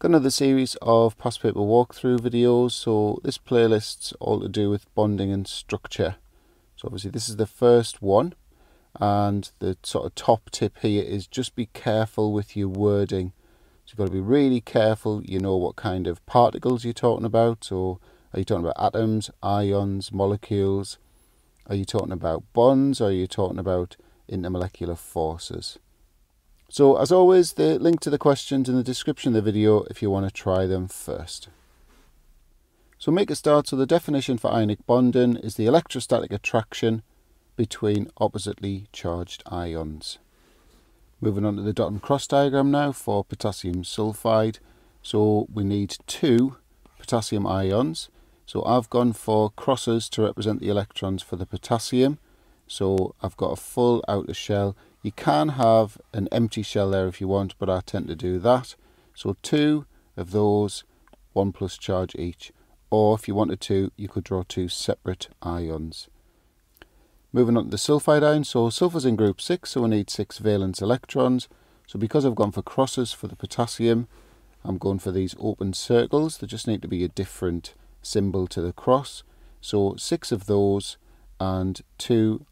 Got another series of past paper walkthrough videos. So this playlist's all to do with bonding and structure. So obviously this is the first one and the sort of top tip here is just be careful with your wording. So you've got to be really careful, you know what kind of particles you're talking about. Or are you talking about atoms, ions, molecules? Are you talking about bonds? Or are you talking about intermolecular forces? So as always, the link to the questions in the description of the video if you want to try them first. So make a start. So the definition for ionic bonding is the electrostatic attraction between oppositely charged ions. Moving on to the dot and cross diagram now for potassium sulfide. So we need two potassium ions. So I've gone for crosses to represent the electrons for the potassium. So I've got a full outer shell you can have an empty shell there if you want, but I tend to do that. So two of those, one plus charge each. Or if you wanted to, you could draw two separate ions. Moving on to the sulfide ion, so sulfur's in group 6, so we need 6 valence electrons. So because I've gone for crosses for the potassium, I'm going for these open circles. They just need to be a different symbol to the cross. So 6 of those and 2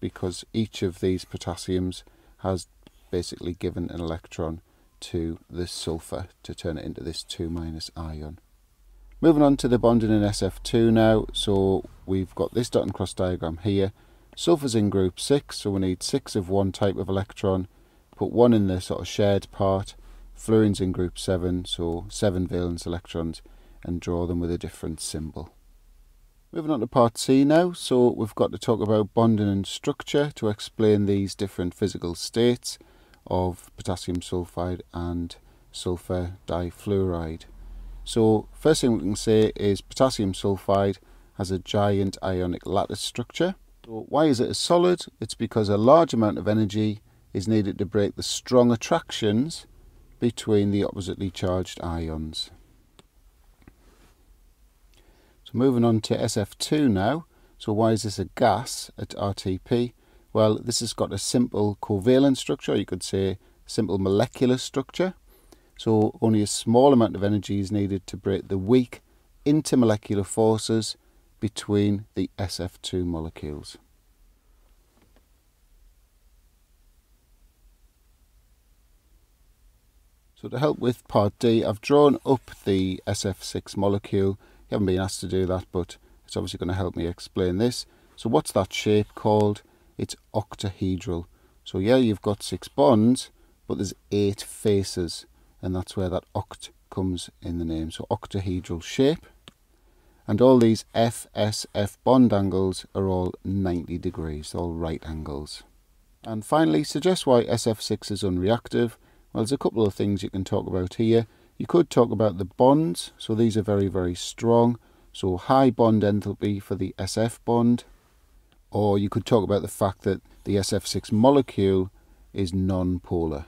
because each of these potassiums has basically given an electron to this sulfur to turn it into this 2 minus ion. Moving on to the bonding in SF2 now, so we've got this dot and cross diagram here. Sulfur's in group 6, so we need 6 of one type of electron, put one in the sort of shared part. Fluorine's in group 7, so 7 valence electrons, and draw them with a different symbol. Moving on to part C now, so we've got to talk about bonding and structure to explain these different physical states of potassium sulfide and sulfur difluoride. So first thing we can say is potassium sulfide has a giant ionic lattice structure. So why is it a solid? It's because a large amount of energy is needed to break the strong attractions between the oppositely charged ions. So moving on to SF2 now. So why is this a gas at RTP? Well, this has got a simple covalent structure, you could say simple molecular structure. So only a small amount of energy is needed to break the weak intermolecular forces between the SF2 molecules. So to help with part D, I've drawn up the SF6 molecule you haven't been asked to do that, but it's obviously going to help me explain this. So what's that shape called? It's octahedral. So yeah, you've got six bonds, but there's eight faces, and that's where that oct comes in the name. So octahedral shape. And all these FSF bond angles are all 90 degrees, all right angles. And finally, suggest why SF6 is unreactive. Well, there's a couple of things you can talk about here. You could talk about the bonds. So these are very, very strong. So high bond enthalpy for the SF bond. Or you could talk about the fact that the SF6 molecule is non-polar.